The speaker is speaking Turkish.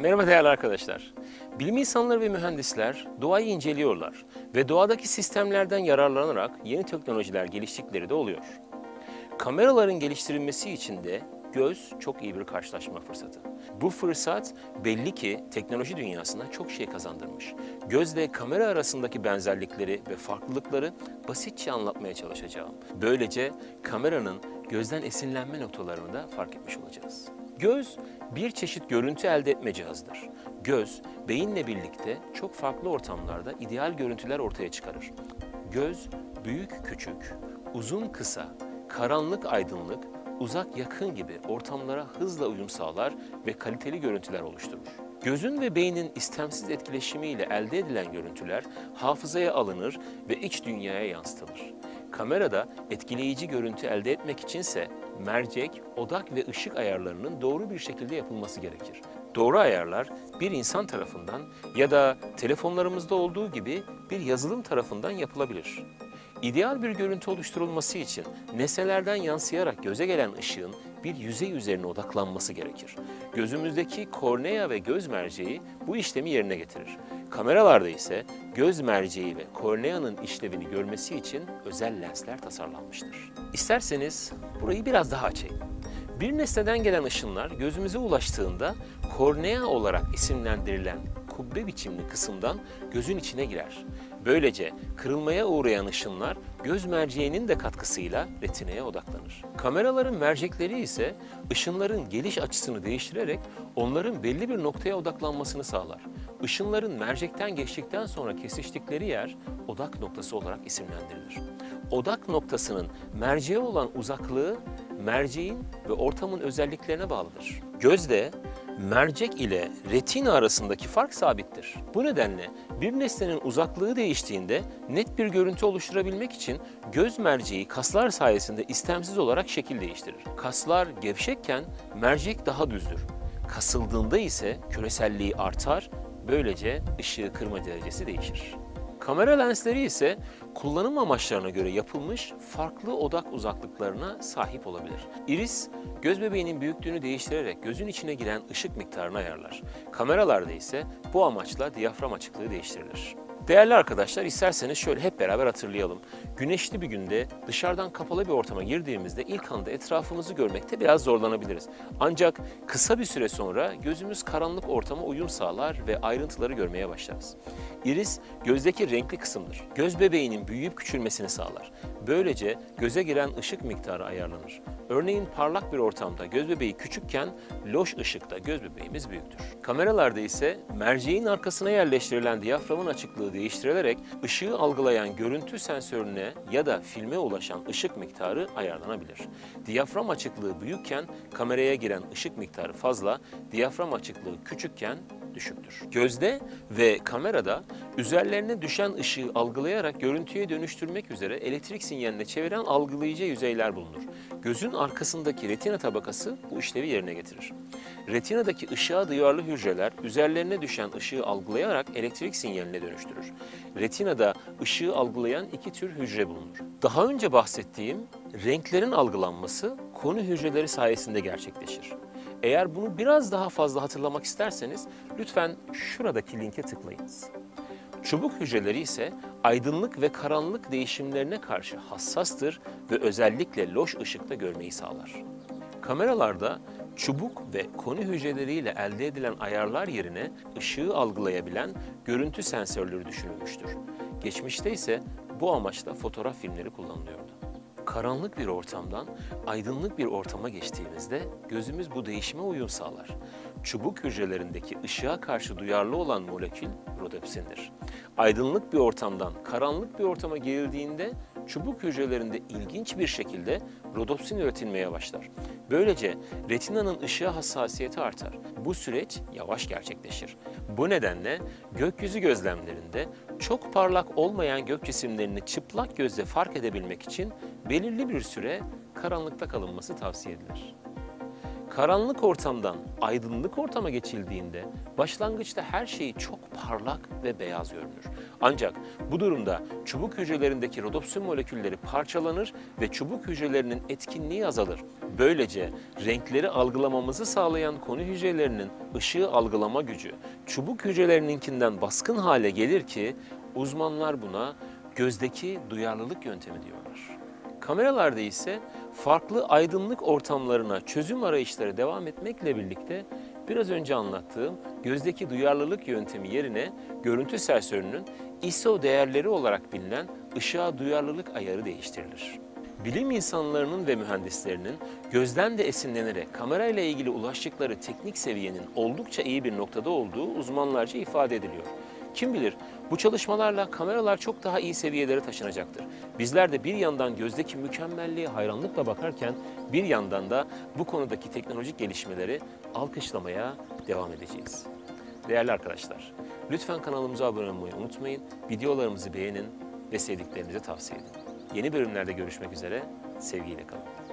Merhaba değerli arkadaşlar. Bilim insanları ve mühendisler doğayı inceliyorlar ve doğadaki sistemlerden yararlanarak yeni teknolojiler geliştikleri de oluyor. Kameraların geliştirilmesi için de göz çok iyi bir karşılaşma fırsatı. Bu fırsat belli ki teknoloji dünyasına çok şey kazandırmış. Gözle kamera arasındaki benzerlikleri ve farklılıkları basitçe anlatmaya çalışacağım. Böylece kameranın gözden esinlenme noktalarını da fark etmiş olacağız. Göz bir çeşit görüntü elde etme cihazıdır. Göz, beyinle birlikte çok farklı ortamlarda ideal görüntüler ortaya çıkarır. Göz, büyük küçük, uzun kısa, karanlık aydınlık, uzak yakın gibi ortamlara hızla uyum sağlar ve kaliteli görüntüler oluşturur. Gözün ve beynin istemsiz etkileşimiyle elde edilen görüntüler hafızaya alınır ve iç dünyaya yansıtılır. Kamerada etkileyici görüntü elde etmek içinse mercek, odak ve ışık ayarlarının doğru bir şekilde yapılması gerekir. Doğru ayarlar bir insan tarafından ya da telefonlarımızda olduğu gibi bir yazılım tarafından yapılabilir. İdeal bir görüntü oluşturulması için nesnelerden yansıyarak göze gelen ışığın bir yüzey üzerine odaklanması gerekir. Gözümüzdeki kornea ve göz merceği bu işlemi yerine getirir. Kameralarda ise göz merceği ve korneanın işlevini görmesi için özel lensler tasarlanmıştır. İsterseniz burayı biraz daha açayım. Bir nesneden gelen ışınlar gözümüze ulaştığında kornea olarak isimlendirilen kubbe biçimli kısımdan gözün içine girer. Böylece kırılmaya uğrayan ışınlar göz merceğinin de katkısıyla retineye odaklanır. Kameraların mercekleri ise ışınların geliş açısını değiştirerek onların belli bir noktaya odaklanmasını sağlar. Işınların mercekten geçtikten sonra kesiştikleri yer odak noktası olarak isimlendirilir. Odak noktasının merceğe olan uzaklığı merceğin ve ortamın özelliklerine bağlıdır. Gözde mercek ile retina arasındaki fark sabittir. Bu nedenle bir nesnenin uzaklığı değiştiğinde net bir görüntü oluşturabilmek için göz merceği kaslar sayesinde istemsiz olarak şekil değiştirir. Kaslar gevşekken mercek daha düzdür. Kasıldığında ise küreselliği artar, böylece ışığı kırma derecesi değişir. Kamera lensleri ise kullanım amaçlarına göre yapılmış farklı odak uzaklıklarına sahip olabilir. Iris, göz bebeğinin büyüklüğünü değiştirerek gözün içine giren ışık miktarını ayarlar. Kameralarda ise bu amaçla diyafram açıklığı değiştirilir. Değerli arkadaşlar isterseniz şöyle hep beraber hatırlayalım. Güneşli bir günde dışarıdan kapalı bir ortama girdiğimizde ilk anda etrafımızı görmekte biraz zorlanabiliriz. Ancak kısa bir süre sonra gözümüz karanlık ortama uyum sağlar ve ayrıntıları görmeye başlarız. Iris gözdeki renkli kısımdır. Göz bebeğinin büyüyüp küçülmesini sağlar. Böylece göze giren ışık miktarı ayarlanır. Örneğin parlak bir ortamda göz bebeği küçükken loş ışıkta göz bebeğimiz büyüktür. Kameralarda ise merceğin arkasına yerleştirilen diyaframın açıklığı değiştirilerek ışığı algılayan görüntü sensörüne ya da filme ulaşan ışık miktarı ayarlanabilir. Diyafram açıklığı büyükken kameraya giren ışık miktarı fazla, diyafram açıklığı küçükken düşüktür. Gözde ve kamerada üzerlerine düşen ışığı algılayarak görüntüye dönüştürmek üzere elektrik sinyaline çeviren algılayıcı yüzeyler bulunur. Gözün arkasındaki retina tabakası bu işlevi yerine getirir. Retinadaki ışığa duyarlı hücreler üzerlerine düşen ışığı algılayarak elektrik sinyaline dönüştürür. Retinada ışığı algılayan iki tür hücre bulunur. Daha önce bahsettiğim renklerin algılanması konu hücreleri sayesinde gerçekleşir. Eğer bunu biraz daha fazla hatırlamak isterseniz lütfen şuradaki linke tıklayınız. Çubuk hücreleri ise aydınlık ve karanlık değişimlerine karşı hassastır ve özellikle loş ışıkta görmeyi sağlar. Kameralarda çubuk ve koni hücreleriyle elde edilen ayarlar yerine ışığı algılayabilen görüntü sensörleri düşünülmüştür. Geçmişte ise bu amaçla fotoğraf filmleri kullanılıyordu. Karanlık bir ortamdan aydınlık bir ortama geçtiğimizde gözümüz bu değişime uyum sağlar. Çubuk hücrelerindeki ışığa karşı duyarlı olan molekül rodopsindir. Aydınlık bir ortamdan karanlık bir ortama girildiğinde çubuk hücrelerinde ilginç bir şekilde rodopsin üretilmeye başlar. Böylece retinanın ışığa hassasiyeti artar. Bu süreç yavaş gerçekleşir. Bu nedenle gökyüzü gözlemlerinde çok parlak olmayan gök cisimlerini çıplak gözle fark edebilmek için belirli bir süre karanlıkta kalınması tavsiye edilir. Karanlık ortamdan aydınlık ortama geçildiğinde başlangıçta her şey çok parlak ve beyaz görünür. Ancak bu durumda çubuk hücrelerindeki rodopsin molekülleri parçalanır ve çubuk hücrelerinin etkinliği azalır. Böylece renkleri algılamamızı sağlayan konu hücrelerinin ışığı algılama gücü çubuk hücrelerininkinden baskın hale gelir ki uzmanlar buna gözdeki duyarlılık yöntemi diyorlar. Kameralarda ise farklı aydınlık ortamlarına çözüm arayışları devam etmekle birlikte biraz önce anlattığım gözdeki duyarlılık yöntemi yerine görüntü sensörünün ISO değerleri olarak bilinen ışığa duyarlılık ayarı değiştirilir. Bilim insanlarının ve mühendislerinin gözden de esinlenerek kamerayla ilgili ulaştıkları teknik seviyenin oldukça iyi bir noktada olduğu uzmanlarca ifade ediliyor. Kim bilir bu çalışmalarla kameralar çok daha iyi seviyelere taşınacaktır. Bizler de bir yandan gözdeki mükemmelliğe hayranlıkla bakarken bir yandan da bu konudaki teknolojik gelişmeleri alkışlamaya devam edeceğiz. Değerli arkadaşlar, lütfen kanalımıza abone olmayı unutmayın, videolarımızı beğenin ve sevdiklerinize tavsiye edin. Yeni bölümlerde görüşmek üzere, sevgiyle kalın.